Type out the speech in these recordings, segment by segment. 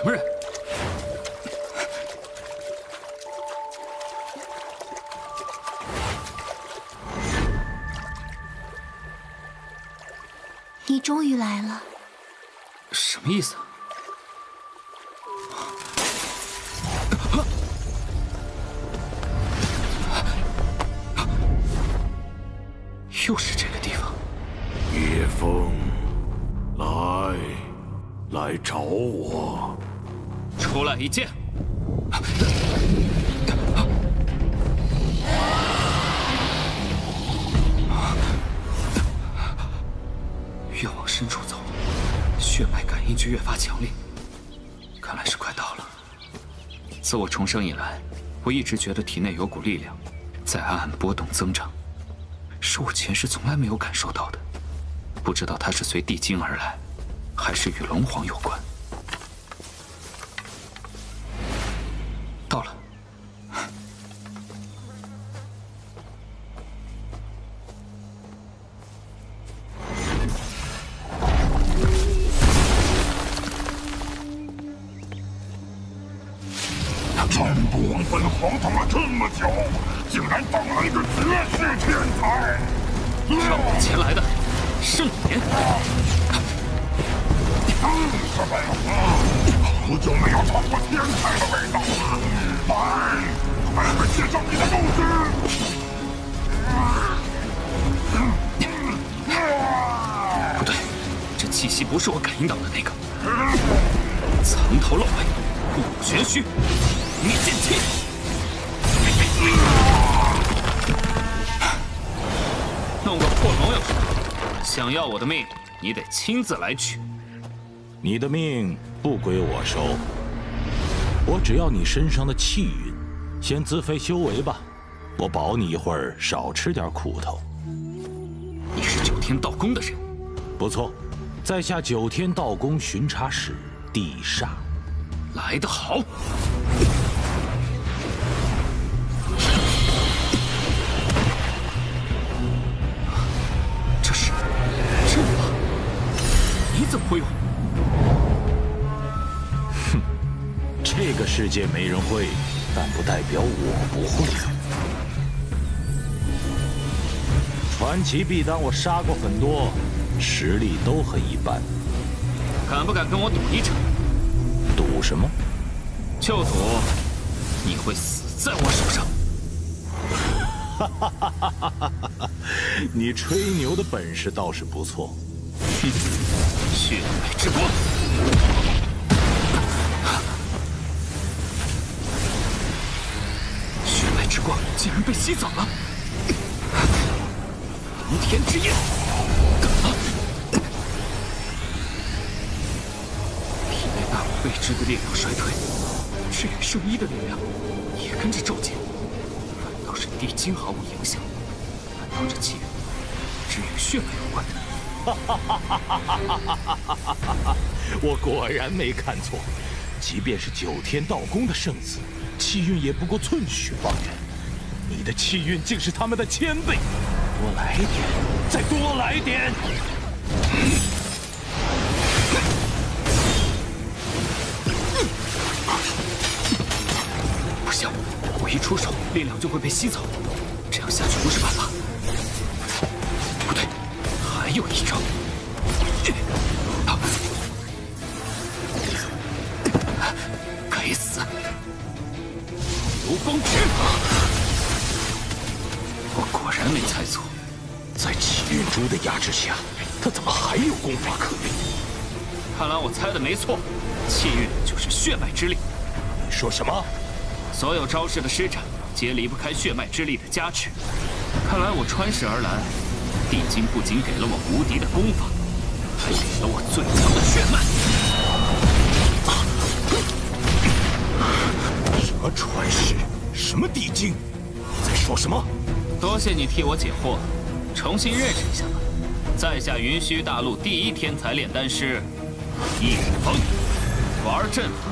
什么人？你终于来了。什么意思？又是这个地方。叶枫，来，来找我。出来一剑。越往深处走，血脉感应就越发强烈。看来是快到了。自我重生以来，我一直觉得体内有股力量在暗暗波动增长，是我前世从来没有感受到的。不知道它是随地精而来，还是与龙皇有关。真不枉本皇等了这么久，竟然等来一个绝世天才！让我前来的是你。好久没有尝过天才的味道了，来，快快介绍你的肉质！不对，这气息不是我感应到的那个。藏头露尾，不古玄虚，灭剑气。弄个破龙有什么？想要我的命，你得亲自来取。你的命不归我收，我只要你身上的气运，先自废修为吧。我保你一会儿少吃点苦头。你是九天道宫的人，不错，在下九天道宫巡查使地煞。来得好。会用？哼，这个世界没人会，但不代表我不会。传奇必当我杀过很多，实力都很一般。敢不敢跟我赌一场？赌什么？就赌你会死在我手上。哈哈哈哈哈哈！你吹牛的本事倒是不错。血脉之光，血脉之光竟然被吸走了！无天之焰，体内那股未知的力量衰退，至于圣衣的力量也跟着骤减。反倒是地精毫无影响。难道这气运只与血脉有关的？哈哈哈哈哈哈！我果然没看错，即便是九天道宫的圣子，气运也不过寸许方圆。你的气运竟是他们的千倍，多来点，再多来点！不行，我一出手，力量就会被吸走，这样下去不是办法。有一招。该死！流光指，我果然没猜错，在气运珠的压制下，他怎么还有功法可用？看来我猜的没错，气运就是血脉之力。你说什么？所有招式的施展皆离不开血脉之力的加持。看来我穿世而来，地精不仅给了我无敌的功法，还给了我最强的血脉。什么传世？什么地精？你在说什么？多谢你替我解惑，重新认识一下吧。在下云虚大陆第一天才炼丹师叶风，玩阵法，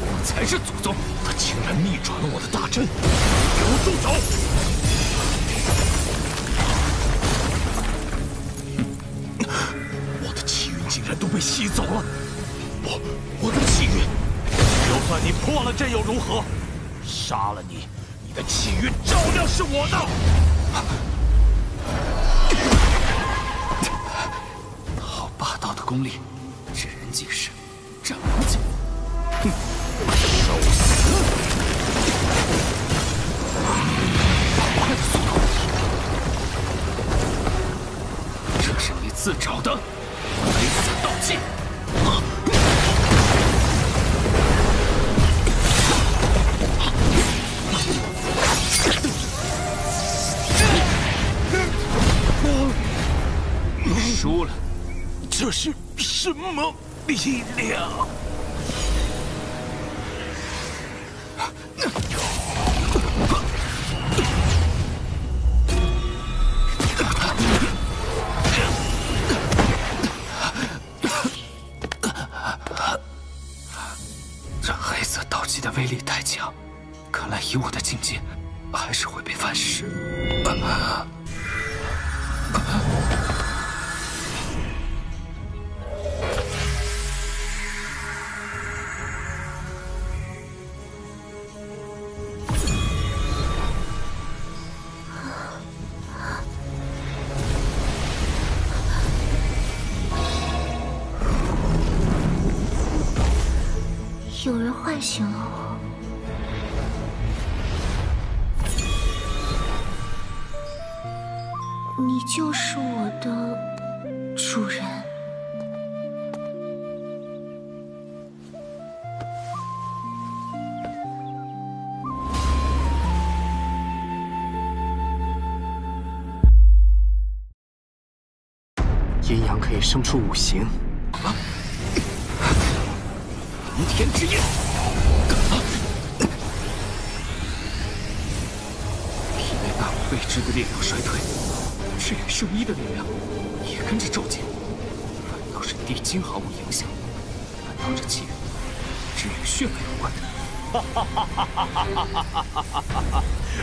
我才是祖宗。他竟然逆转了我的大阵！给我住手！然都被吸走了！我我的气运就算你破了阵又如何？杀了你，你的气运照样是我的。好霸道的功力，这人竟是，斩无尽。哼，受死！快的速度，这是你自找的，气！输了，这是什么力量？太强，看来以我的境界，还是会被反噬。有人唤醒了你就是我的主人。阴阳可以生出五行，龙天之焰，体内那股未知的力量衰退，至元圣衣的力量也跟着骤减。反倒是地精毫无影响，难道这气运只与血脉有关的？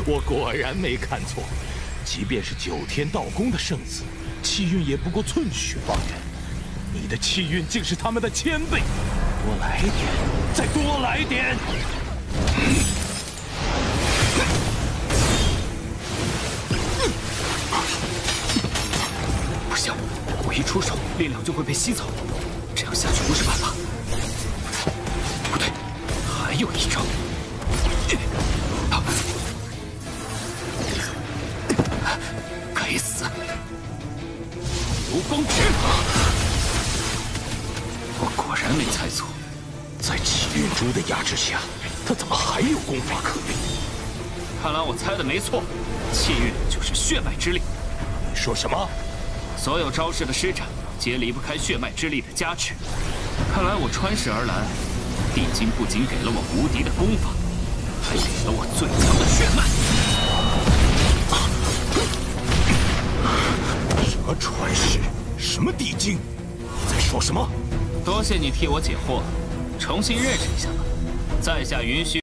我果然没看错，即便是九天道宫的圣子，气运也不过寸许方圆。你的气运竟是他们的千倍，多来点，再多来点！我一出手，力量就会被吸走，这样下去不是办法。不对，还有一招。该死！流光指，我果然没猜错，在气运珠的压制下，他怎么还有功法可用？看来我猜的没错，气运就是血脉之力。你说什么？所有招式的施展皆离不开血脉之力的加持。看来我穿石而来，地精不仅给了我无敌的功法，还给了我最强的血脉。什么传世？什么地精？你在说什么？多谢你替我解惑，重新认识一下吧。在下云虚。